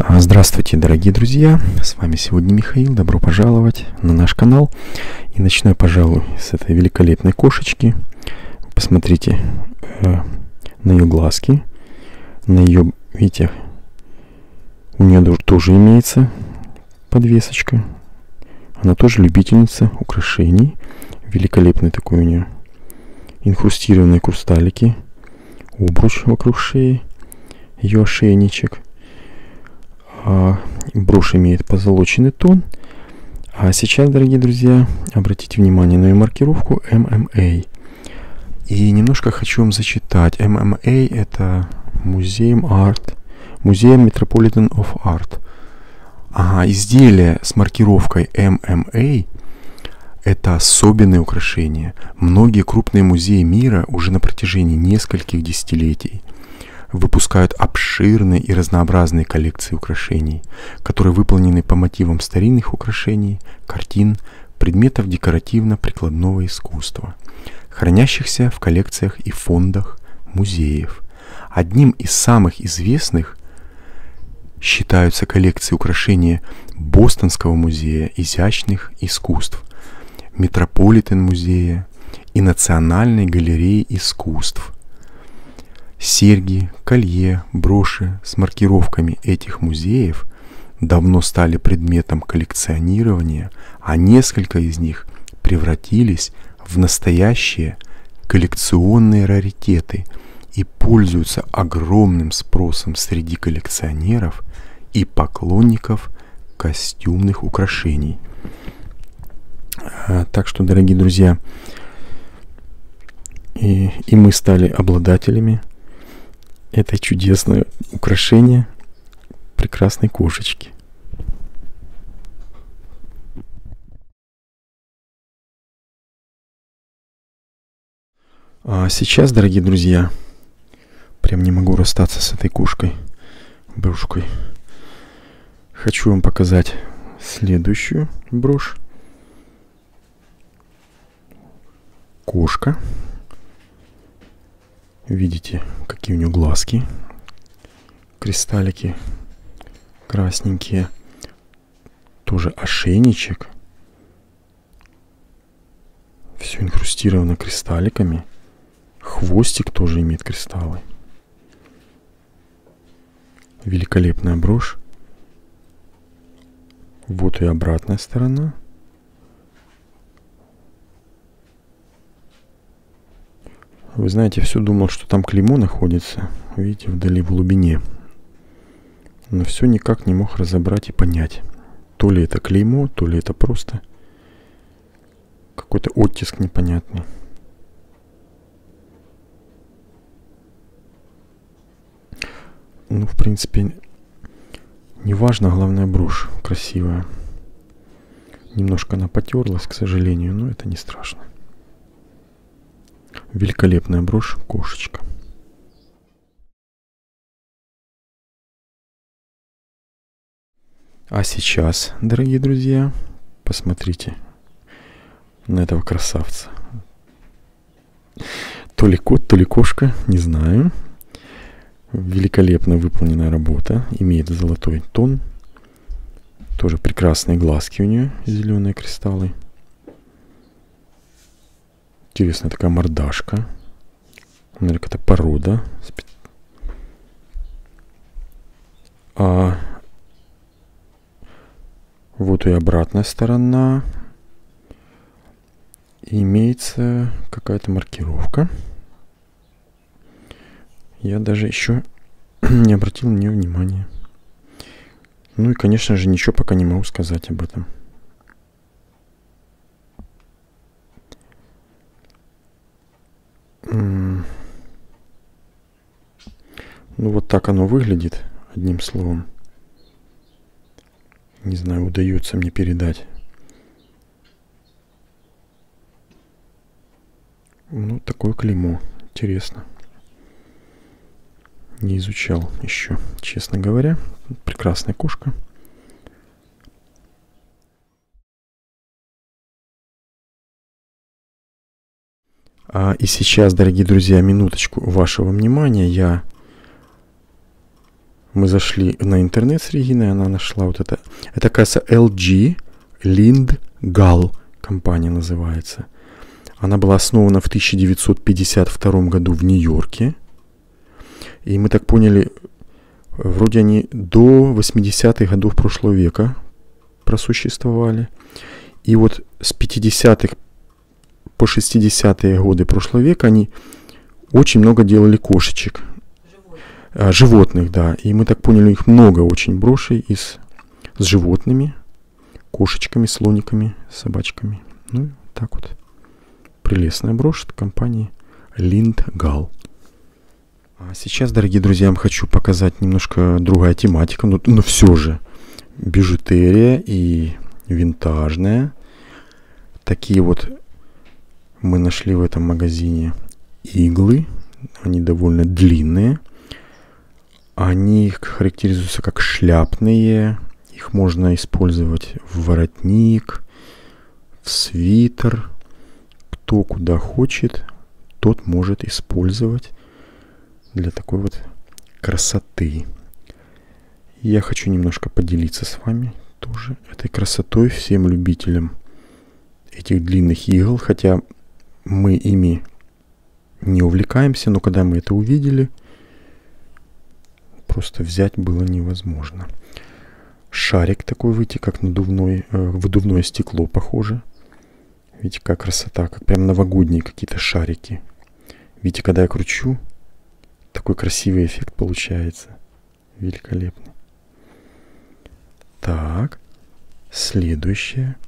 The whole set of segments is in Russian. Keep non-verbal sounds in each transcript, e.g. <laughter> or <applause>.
А, здравствуйте, дорогие друзья! С вами сегодня Михаил. Добро пожаловать на наш канал. И начну я, пожалуй, с этой великолепной кошечки. Посмотрите э, на ее глазки, на ее, видите, у нее тоже имеется подвесочка. Она тоже любительница украшений. Великолепный такой у нее инхрустированные хрусталики, обруч вокруг шеи, ее ошейничек – брошь имеет позолоченный тон. А сейчас, дорогие друзья, обратите внимание на ее маркировку MMA. И немножко хочу вам зачитать. MMA это Музеем Арт, Музеем Metropolitan of Art. Ага, изделие с маркировкой MMA это особенное украшение. Многие крупные музеи мира уже на протяжении нескольких десятилетий выпускают обширные и разнообразные коллекции украшений, которые выполнены по мотивам старинных украшений, картин, предметов декоративно-прикладного искусства, хранящихся в коллекциях и фондах музеев. Одним из самых известных считаются коллекции украшения Бостонского музея изящных искусств, Метрополитен музея и Национальной галереи искусств – Серьги, колье, броши с маркировками этих музеев давно стали предметом коллекционирования, а несколько из них превратились в настоящие коллекционные раритеты и пользуются огромным спросом среди коллекционеров и поклонников костюмных украшений. А, так что, дорогие друзья, и, и мы стали обладателями это чудесное украшение прекрасной кошечки. А сейчас, дорогие друзья, прям не могу расстаться с этой кошкой, брошкой. Хочу вам показать следующую брошь. Кошка. Видите, какие у нее глазки. Кристаллики красненькие. Тоже ошейничек. Все инкрустировано кристалликами. Хвостик тоже имеет кристаллы. Великолепная брошь. Вот и обратная сторона. Вы знаете, все думал, что там клеймо находится. Видите, вдали в глубине. Но все никак не мог разобрать и понять. То ли это клеймо, то ли это просто какой-то оттиск непонятный. Ну, в принципе, неважно, главное брошь красивая. Немножко она потерлась, к сожалению, но это не страшно. Великолепная брошь, кошечка. А сейчас, дорогие друзья, посмотрите на этого красавца. То ли кот, то ли кошка, не знаю. Великолепно выполненная работа. Имеет золотой тон. Тоже прекрасные глазки у нее, зеленые кристаллы. Интересная такая мордашка. Наверное, какая-то порода. А вот и обратная сторона. Имеется какая-то маркировка. Я даже еще <clears throat> не обратил на нее внимания. Ну и, конечно же, ничего пока не могу сказать об этом. Ну вот так оно выглядит, одним словом. Не знаю, удается мне передать. Ну, такое клеймо. Интересно. Не изучал еще, честно говоря. Прекрасная кошка. А, и сейчас, дорогие друзья, минуточку вашего внимания. Я мы зашли на интернет с Региной, она нашла вот это. Это, кажется, LG Lindgall компания называется. Она была основана в 1952 году в Нью-Йорке. И мы так поняли, вроде они до 80-х годов прошлого века просуществовали. И вот с 50-х по 60-е годы прошлого века они очень много делали кошечек. Животных. животных, да. И мы так поняли, у них много очень брошей из, с животными, кошечками, слониками, собачками. Ну, так вот. Прелестная брошь от компании Lindgall. А сейчас, дорогие друзья, я вам хочу показать немножко другая тематика, но, но все же бижутерия и винтажная. Такие вот мы нашли в этом магазине иглы. Они довольно длинные. Они характеризуются как шляпные. Их можно использовать в воротник, в свитер. Кто куда хочет, тот может использовать для такой вот красоты. Я хочу немножко поделиться с вами тоже этой красотой всем любителям этих длинных игл, хотя мы ими не увлекаемся, но когда мы это увидели, просто взять было невозможно. Шарик такой выйти, как надувной, э, выдувное стекло похоже. Видите, как красота, как прям новогодние какие-то шарики. Видите, когда я кручу, такой красивый эффект получается. Великолепный. Так, следующее –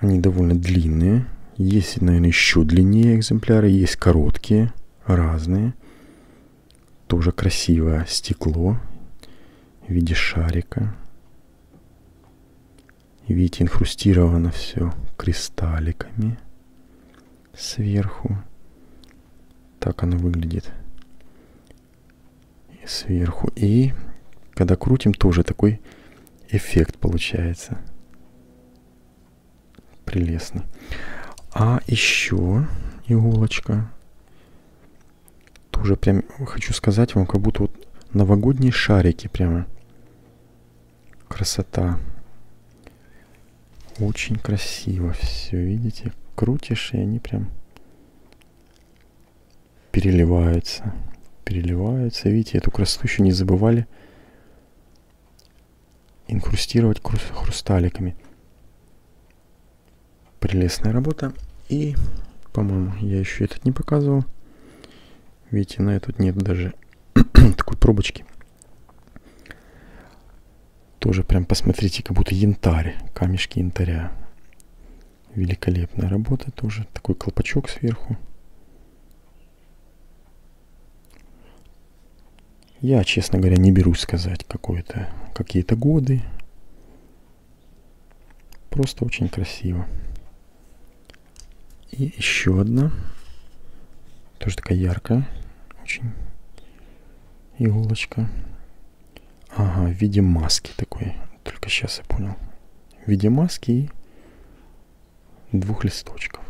они довольно длинные. Есть, наверное, еще длиннее экземпляры, есть короткие, разные. Тоже красивое стекло в виде шарика. Видите, инхрустировано все кристалликами сверху. Так оно выглядит и сверху. И когда крутим, тоже такой эффект получается прелестный. А еще иголочка. Тоже прям хочу сказать вам, как будто вот новогодние шарики прямо. Красота. Очень красиво все, видите? Крутишь, и они прям переливаются. Переливаются. Видите, эту красоту еще не забывали инкрустировать хрусталиками прелестная работа. И, по-моему, я еще этот не показывал. Видите, на этот нет даже <clears throat> такой пробочки. Тоже прям посмотрите, как будто янтарь, камешки янтаря. Великолепная работа тоже. Такой колпачок сверху. Я, честно говоря, не берусь сказать какое-то, какие-то годы. Просто очень красиво. И еще одна. Тоже такая яркая. Очень иголочка. Ага, в виде маски такой. Только сейчас я понял. В виде маски и двух листочков.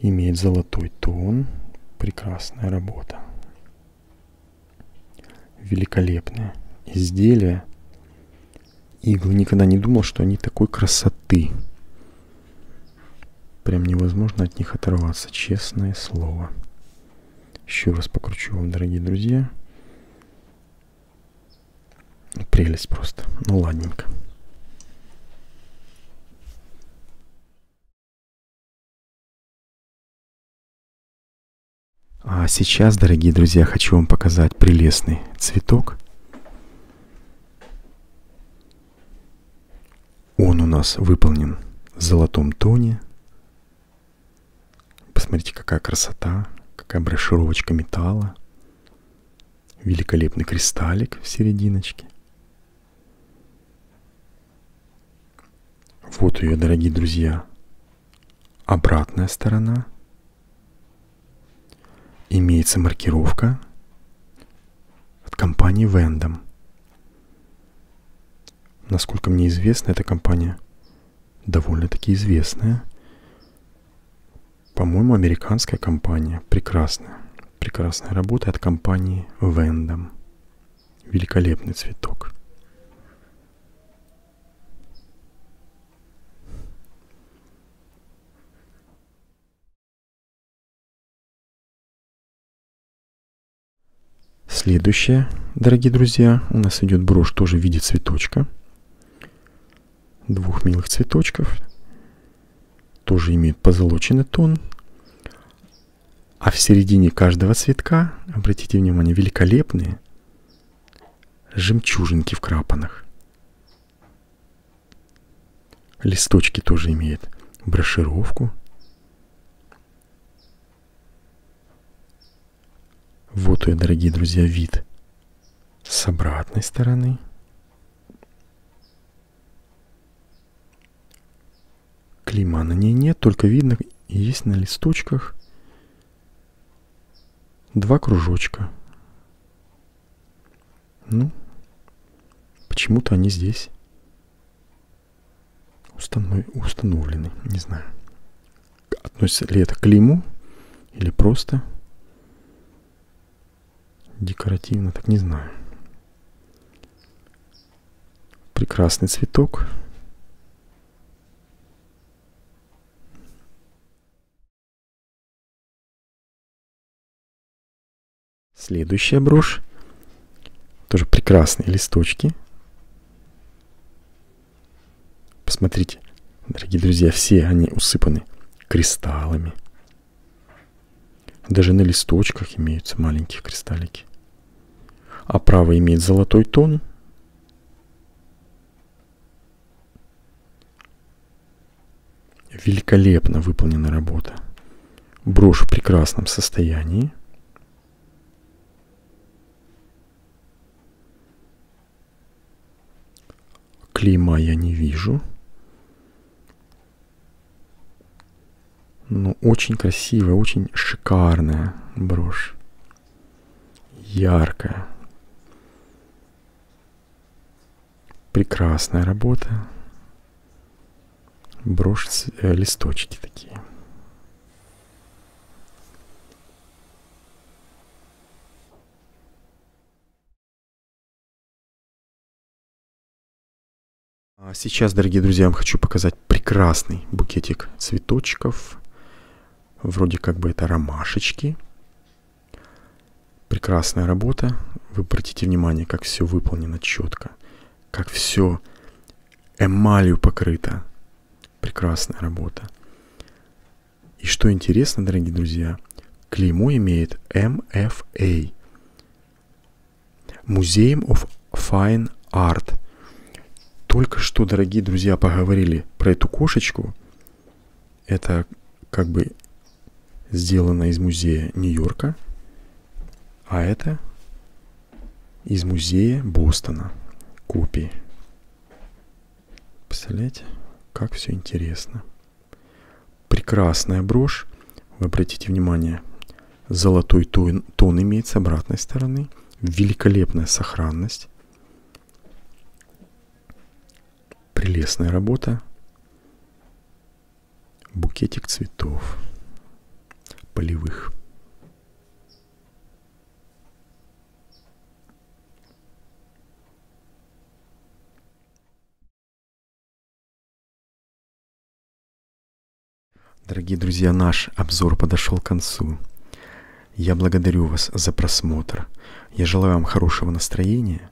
Имеет золотой тон. Прекрасная работа. Великолепное изделие. Иглы никогда не думал, что они такой красоты. Прям невозможно от них оторваться, честное слово. Еще раз покручу вам, дорогие друзья. Прелесть просто. Ну ладненько. А сейчас, дорогие друзья, хочу вам показать прелестный цветок. Он у нас выполнен в золотом тоне – Посмотрите, какая красота, какая брошюровочка металла. Великолепный кристаллик в серединочке. Вот ее, дорогие друзья, обратная сторона. Имеется маркировка от компании Вендом. Насколько мне известно, эта компания довольно-таки известная – по-моему, американская компания. Прекрасная. прекрасная работа от компании Вендом. Великолепный цветок. Следующее, дорогие друзья, у нас идет брошь тоже в виде цветочка. Двух милых цветочков. Тоже имеют позолоченный тон. А в середине каждого цветка, обратите внимание, великолепные жемчужинки в крапанах. Листочки тоже имеют брошировку – Вот ее, дорогие друзья, вид с обратной стороны. Клейма на ней нет, только видно, есть на листочках два кружочка. Ну, почему-то они здесь установлены, не знаю. Относится ли это к клейму или просто декоративно, так не знаю. Прекрасный цветок. Следующая брошь. Тоже прекрасные листочки. Посмотрите, дорогие друзья, все они усыпаны кристаллами. Даже на листочках имеются маленькие кристаллики а право имеет золотой тон. Великолепно выполнена работа. Брошь в прекрасном состоянии. Клейма я не вижу. Но очень красивая, очень шикарная брошь. Яркая. Прекрасная работа. Брошь, э, листочки такие. Сейчас, дорогие друзья, я вам хочу показать прекрасный букетик цветочков. Вроде как бы это ромашечки. Прекрасная работа. Вы обратите внимание, как все выполнено четко как все эмалью покрыто. Прекрасная работа. И что интересно, дорогие друзья, клеймо имеет MFA. Museum of Fine Art. Только что, дорогие друзья, поговорили про эту кошечку. Это как бы сделано из музея Нью-Йорка, а это из музея Бостона копии. Представляете, как все интересно. Прекрасная брошь. Вы обратите внимание, золотой тон, тон имеет с обратной стороны. Великолепная сохранность. Прелестная работа. Букетик цветов полевых. Дорогие друзья, наш обзор подошел к концу. Я благодарю вас за просмотр. Я желаю вам хорошего настроения.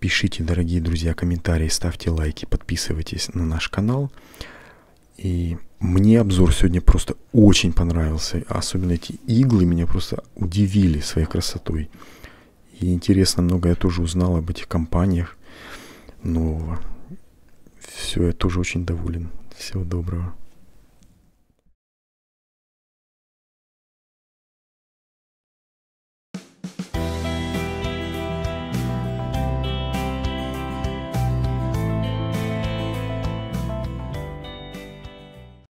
Пишите, дорогие друзья, комментарии, ставьте лайки, подписывайтесь на наш канал. И мне обзор сегодня просто очень понравился. Особенно эти иглы меня просто удивили своей красотой. И интересно, много я тоже узнал об этих компаниях нового. Все, я тоже очень доволен. Всего доброго.